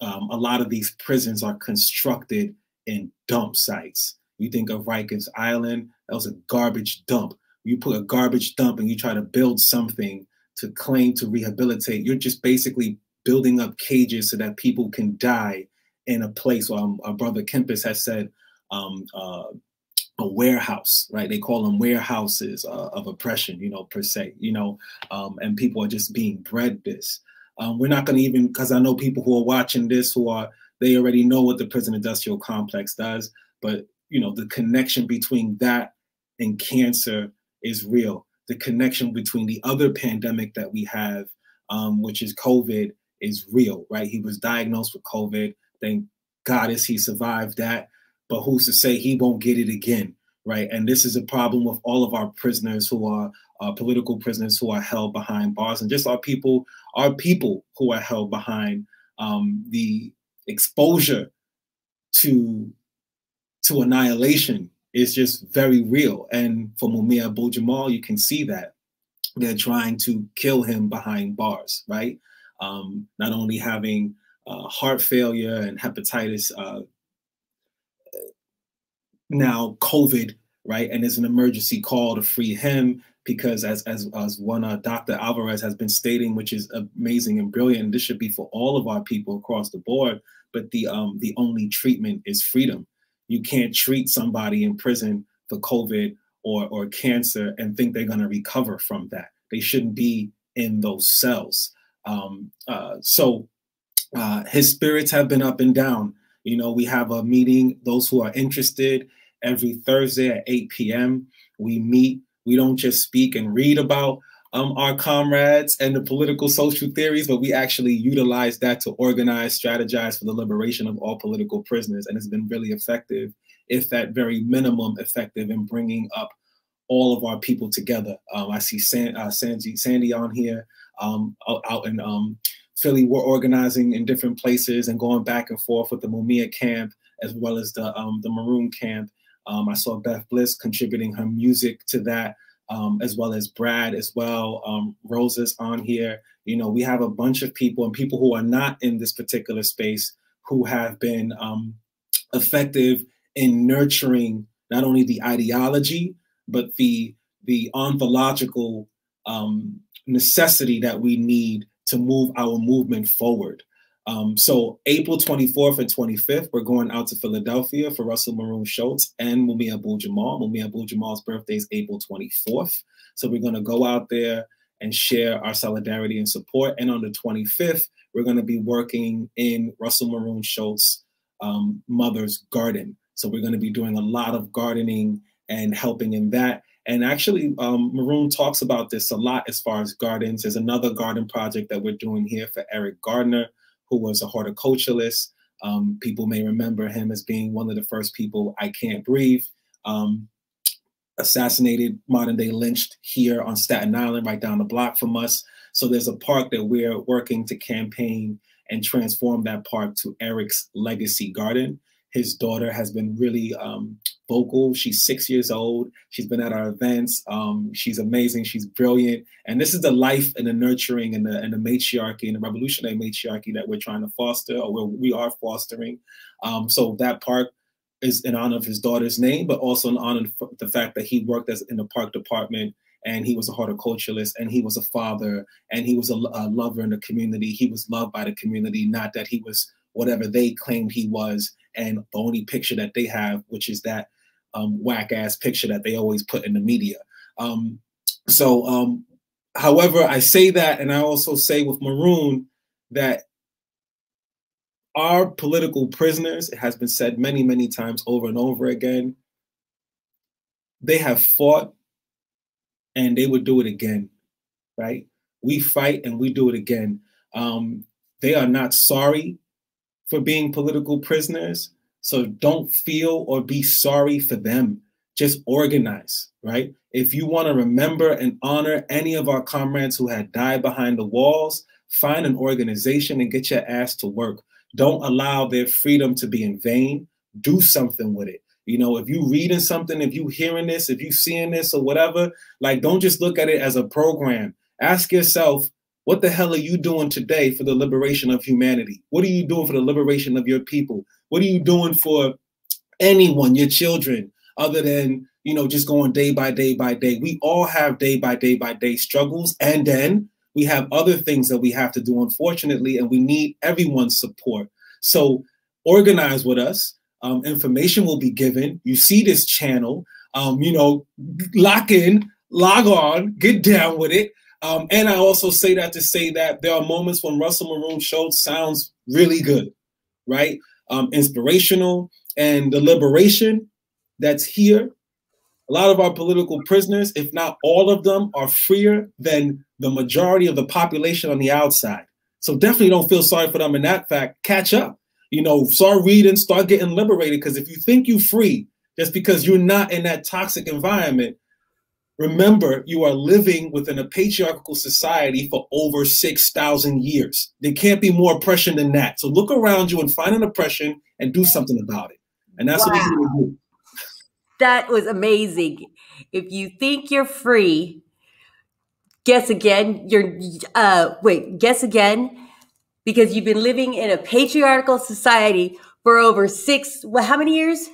um, a lot of these prisons are constructed in dump sites. You think of Rikers Island, that was a garbage dump. You put a garbage dump and you try to build something to claim to rehabilitate, you're just basically building up cages so that people can die in a place. Well, um, our brother Kempis has said um, uh, a warehouse, right? They call them warehouses uh, of oppression, you know, per se, you know, um, and people are just being bred this. Um, we're not going to even, because I know people who are watching this who are, they already know what the prison industrial complex does, but, you know, the connection between that and cancer is real. The connection between the other pandemic that we have, um, which is COVID, is real, right? He was diagnosed with COVID. Thank God as he survived that. But who's to say he won't get it again, right? And this is a problem with all of our prisoners who are uh, political prisoners who are held behind bars, and just our people, our people who are held behind um, the exposure to to annihilation is just very real. And for Mumia Abu Jamal, you can see that they're trying to kill him behind bars, right? um, not only having uh, heart failure and hepatitis, uh, now COVID, right? And there's an emergency call to free him because as as, as one uh, Dr. Alvarez has been stating, which is amazing and brilliant, this should be for all of our people across the board. But the um, the only treatment is freedom. You can't treat somebody in prison for COVID or or cancer and think they're going to recover from that. They shouldn't be in those cells. Um, uh, so uh, his spirits have been up and down. You know, we have a meeting, those who are interested, every Thursday at 8 p.m. We meet. We don't just speak and read about um, our comrades and the political social theories, but we actually utilize that to organize, strategize for the liberation of all political prisoners. And it's been really effective, if at very minimum effective in bringing up all of our people together. Um, I see San, uh, Sandy, Sandy on here um, out in um, Philly. We're organizing in different places and going back and forth with the Mumia camp as well as the um, the Maroon camp. Um, I saw Beth Bliss contributing her music to that, um, as well as Brad as well. Um, Rosa's on here. You know, we have a bunch of people and people who are not in this particular space who have been effective in nurturing not only the ideology but the the ontological um, necessity that we need to move our movement forward. Um, so April 24th and 25th, we're going out to Philadelphia for Russell Maroon Shoatz and Mumia Abu Jamal. Mumia Abu Jamal's birthday is April 24th. So we're going to go out there and share our solidarity and support. And on the 25th, we're going to be working in Russell Maroon Shoatz um, mother's garden. So we're going to be doing a lot of gardening and helping in that. And actually, um, Maroon talks about this a lot as far as gardens. There's another garden project that we're doing here for Eric Garner, who was a horticulturalist. Um, people may remember him as being one of the first people I Can't Breathe, um, assassinated, modern day lynched here on Staten Island, right down the block from us. So there's a park that we're working to campaign and transform that park to Eric's legacy garden. His daughter has been really um, vocal. She's six years old. She's been at our events. Um, she's amazing. She's brilliant. And this is the life and the nurturing and the, and the matriarchy and the revolutionary matriarchy that we're trying to foster or we are fostering. Um, so that park is in honor of his daughter's name, but also in honor of the fact that he worked as in the park department and he was a horticulturalist and he was a father and he was a, a lover in the community. He was loved by the community, not that he was whatever they claimed he was and the only picture that they have, which is that um, whack ass picture that they always put in the media. Um, so, um, however, I say that, and I also say with Maroon that our political prisoners, it has been said many, many times over and over again, they have fought and they would do it again, right? We fight and we do it again. Um, they are not sorry for being political prisoners. So don't feel or be sorry for them. Just organize, right? If you want to remember and honor any of our comrades who had died behind the walls, find an organization and get your ass to work. Don't allow their freedom to be in vain. Do something with it. You know, if you reading something, if you hearing this, if you seeing this or whatever, like don't just look at it as a program. Ask yourself, what the hell are you doing today for the liberation of humanity? What are you doing for the liberation of your people? What are you doing for anyone, your children, other than, you know, just going day by day by day? We all have day by day by day struggles. And then we have other things that we have to do, unfortunately, and we need everyone's support. So organize with us. Um, information will be given. You see this channel, um, you know, lock in, log on, get down with it. Um, and I also say that to say that there are moments when Russell Maroon Shoatz sounds really good, right? Um, inspirational, and the liberation that's here. A lot of our political prisoners, if not all of them, are freer than the majority of the population on the outside. So definitely don't feel sorry for them in that fact. Catch up. You know, start reading, start getting liberated. Because if you think you're free just because you're not in that toxic environment, remember you are living within a patriarchal society for over 6,000 years. There can't be more oppression than that. So look around you and find an oppression and do something about it. And that's wow. what we're going to do. That was amazing. If you think you're free, guess again. You're uh wait, guess again because you've been living in a patriarchal society for over six well, how many years?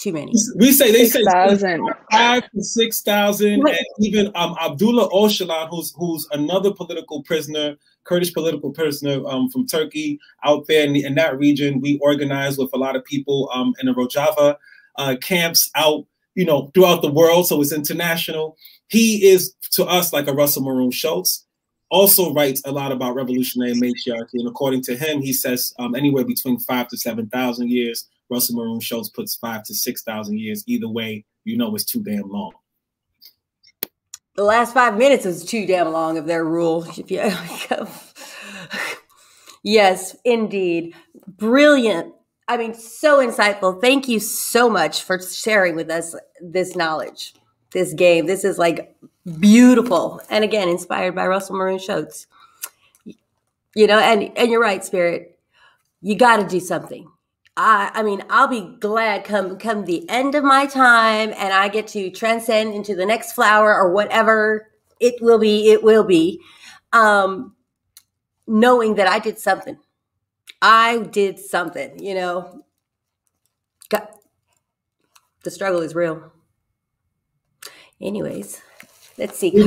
Too many. We say they 6, say 000. five to six thousand, and even um, Abdullah Öcalan, who's who's another political prisoner, Kurdish political prisoner um, from Turkey, out there in, the, in, that region. We organize with a lot of people um, in the Rojava uh, camps out, you know, throughout the world. So it's international. He is to us like a Russell Maroon Shoatz. Also writes a lot about revolutionary matriarchy, and according to him, he says um, anywhere between five to seven thousand years. Russell Maroon Shoatz puts five to six thousand years. Either way, you know it's too damn long. The last five minutes is too damn long of their rule. yes, indeed, brilliant I mean, so insightful. Thank you so much for sharing with us this knowledge, this game. This is like beautiful. And again, inspired by Russell Maroon Shoatz. You know, and and you're right, Spirit. You got to do something. I I mean, I'll be glad come come the end of my time and I get to transcend into the next flower or whatever it will be, it will be. Um knowing that I did something I did something, you know. Got, the struggle is real. Anyways, let's see. It,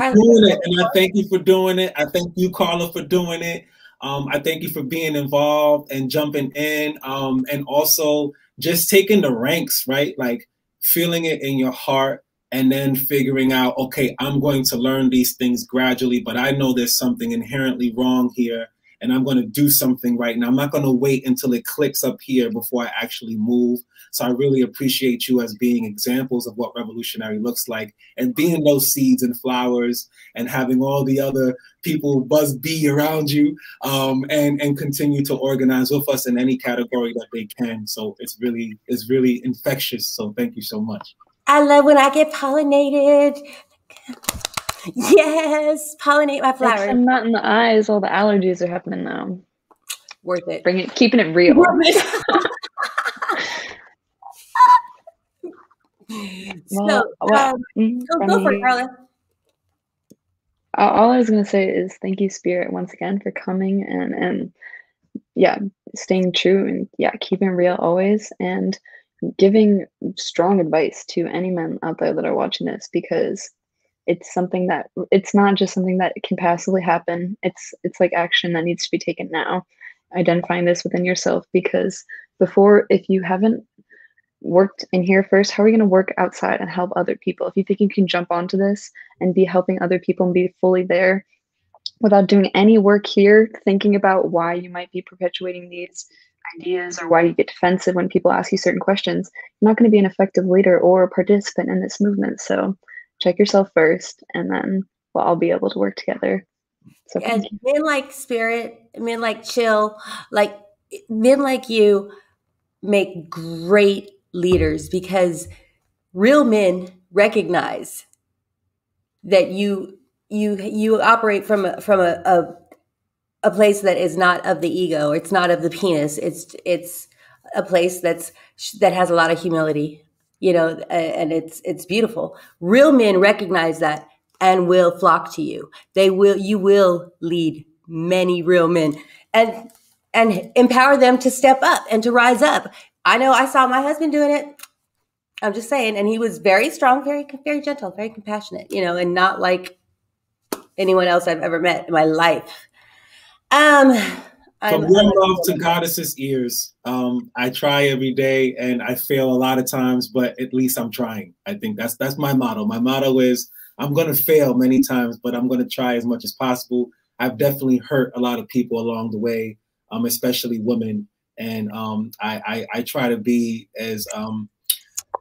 and I thank you for doing it. I thank you, Carla, for doing it. Um, I thank you for being involved and jumping in, um, and also just taking the ranks, right? Like feeling it in your heart, and then figuring out, okay, I'm going to learn these things gradually, but I know there's something inherently wrong here, and I'm going to do something right now. I'm not going to wait until it clicks up here before I actually move. So I really appreciate you as being examples of what revolutionary looks like and being those seeds and flowers and having all the other people buzz bee around you um, and and continue to organize with us in any category that they can. So it's really it's really infectious. So thank you so much. I love when I get pollinated. Yes, pollinate my flowers. I'm not in the eyes. All the allergies are happening now. Worth it. Bring it, keeping it real. well, so, well, um, mm, go, go for it, Carla. All I was gonna say is thank you, Spirit, once again for coming and and yeah, staying true and yeah, keeping real always and giving strong advice to any men out there that are watching this because it's something that it's not just something that can passively happen it's it's like action that needs to be taken now identifying this within yourself because before if you haven't worked in here first how are you going to work outside and help other people? If you think you can jump onto this and be helping other people and be fully there without doing any work here thinking about why you might be perpetuating these ideas or why you get defensive when people ask you certain questions you're not going to be an effective leader or a participant in this movement. So check yourself first and then we'll all be able to work together. So and men like spirit men like chill like men like you make great leaders because real men recognize that you you you operate from a, from a, a a place that is not of the ego. It's not of the penis. It's it's a place that's that has a lot of humility, you know, and it's it's beautiful. Real men recognize that and will flock to you. They will you will lead many real men and and empower them to step up and to rise up. I know I saw my husband doing it. I'm just saying, and he was very strong, very very gentle, very compassionate, you know, and not like anyone else I've ever met in my life. Um, from one love to goddess's ears. Um, I try every day and I fail a lot of times, but at least I'm trying. I think that's that's my motto. My motto is I'm gonna fail many times, but I'm gonna try as much as possible. I've definitely hurt a lot of people along the way, um, especially women, and um, I, I, I try to be as um,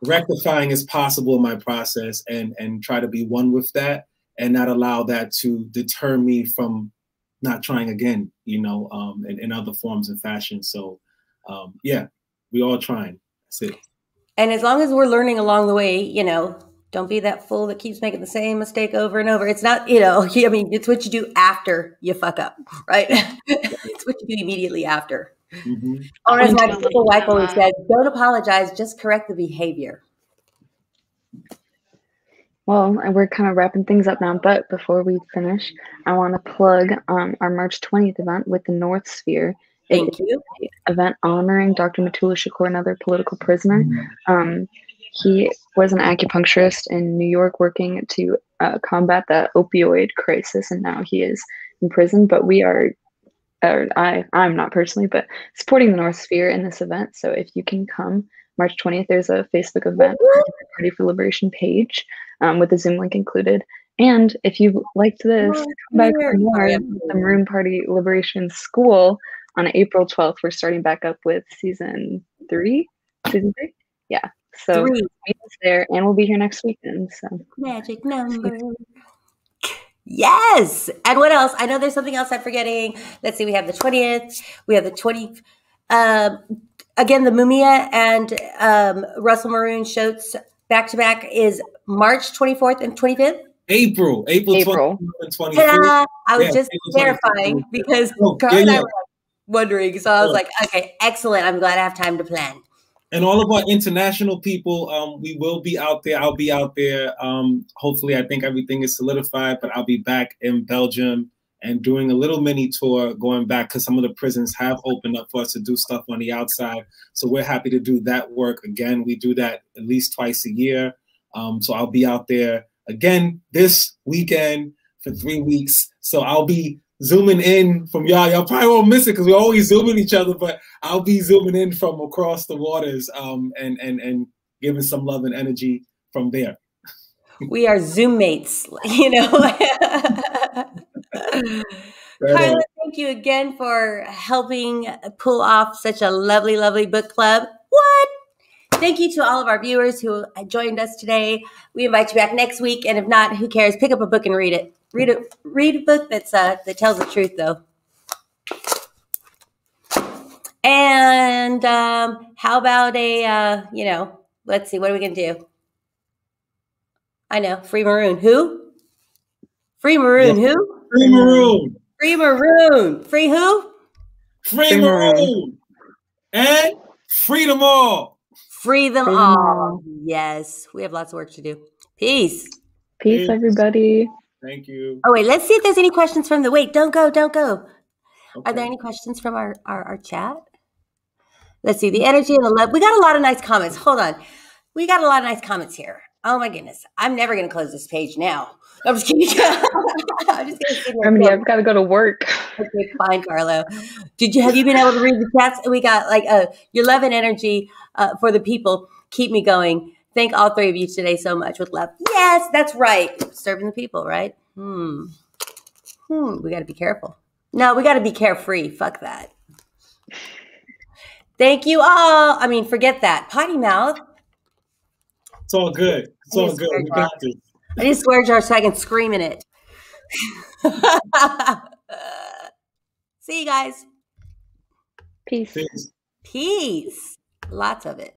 rectifying as possible in my process, and and try to be one with that, and not allow that to deter me from not trying again, you know, um, in, in other forms and fashion. So, um, yeah, we all trying. That's it. And as long as we're learning along the way, you know, don't be that fool that keeps making the same mistake over and over. It's not, you know, I mean, it's what you do after you fuck up, right? it's what you do immediately after. Mm-hmm. Or as my beautiful wife always said, don't apologize, just correct the behavior. Well, we're kind of wrapping things up now, but before we finish, I want to plug um, our March 20th event with the North Sphere. Thank you. Event honoring Dr. Mutulu Shakur, another political prisoner. Um, he was an acupuncturist in New York working to uh, combat the opioid crisis, and now he is in prison. But we are, or I, I'm not personally, but supporting the North Sphere in this event. So if you can come, March 20th, there's a Facebook event, Party for Liberation page um, with the Zoom link included. And if you liked this, oh, come back for more. The Maroon Party Liberation School on April 12th. We're starting back up with season three. Season three? Yeah. So three. meet us there, and we'll be here next weekend. So magic number. Yes. And what else? I know there's something else I'm forgetting. Let's see. We have the 20th. We have the 20th. Um, again, the Mumia and um, Russell Maroon Shoatz back to back is March 24th and 25th. April, April, April. 25th. I was yeah, just verifying because oh, Carl yeah, and I were wondering. So I was like, okay, excellent. I'm glad I have time to plan. And all of our international people, um, we will be out there. I'll be out there. Um, hopefully, I think everything is solidified, but I'll be back in Belgium and doing a little mini tour going back because some of the prisons have opened up for us to do stuff on the outside. So we're happy to do that work again. We do that at least twice a year. Um, so I'll be out there again this weekend for three weeks. So I'll be zooming in from y'all. Y'all probably won't miss it because we're always zooming each other, but I'll be zooming in from across the waters um, and and and giving some love and energy from there. We are Zoom mates, you know. Carla, thank you again for helping pull off such a lovely, lovely book club. What? Thank you to all of our viewers who joined us today. We invite you back next week, and if not, who cares? Pick up a book and read it. Read a read a book that's uh, that tells the truth, though. And um, how about a uh, you know? Let's see. What are we gonna do? I know. Free maroon. Who? Free maroon. Yeah. Who? Free Maroon. Free Maroon. Free who? Free, free Maroon. Maroon. And free them all. Free them free all. all. Yes. We have lots of work to do. Peace. Peace, Peace. everybody. Thank you. Oh, wait. Let's see if there's any questions from the. Wait, don't go. Don't go. Okay. Are there any questions from our, our, our chat? Let's see. The energy and the love. We got a lot of nice comments. Hold on. We got a lot of nice comments here. Oh, my goodness. I'm never going to close this page now. I'm just kidding. I'm just kidding. Remedy, I've got to go to work. Okay, fine, Carlo. Did you have you been able to read the chats? We got like uh, your love and energy uh, for the people. Keep me going. Thank all three of you today so much with love. Yes, that's right. Serving the people, right? Hmm. Hmm. We got to be careful. No, we got to be carefree. Fuck that. Thank you all. I mean, forget that. Potty mouth. It's all good. It's all good. We got this. I need a swear jar so I can scream in it. See you guys. Peace. Peace. Peace. Lots of it.